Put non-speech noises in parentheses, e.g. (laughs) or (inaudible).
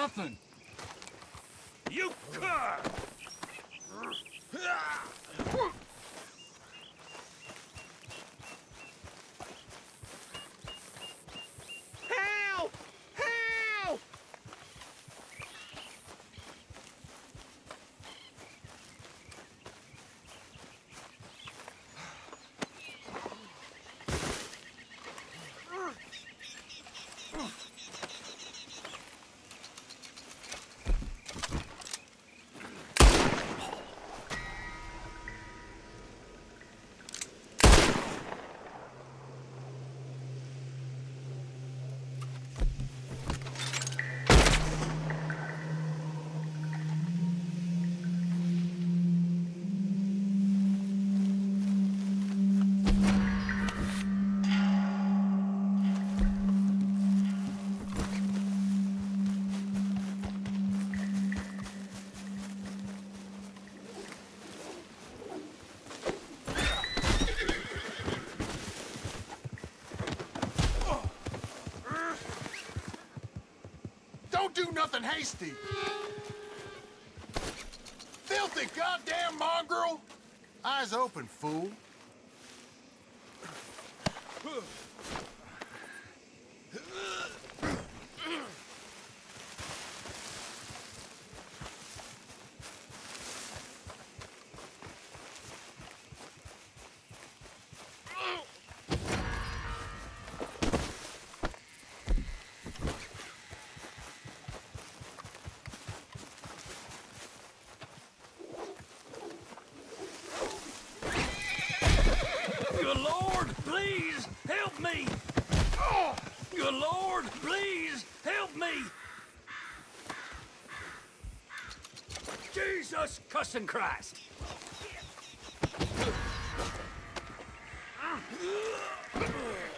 nothing. Hasty. Filthy goddamn mongrel! Eyes open, fool. Help me! Jesus cussing Christ! (laughs)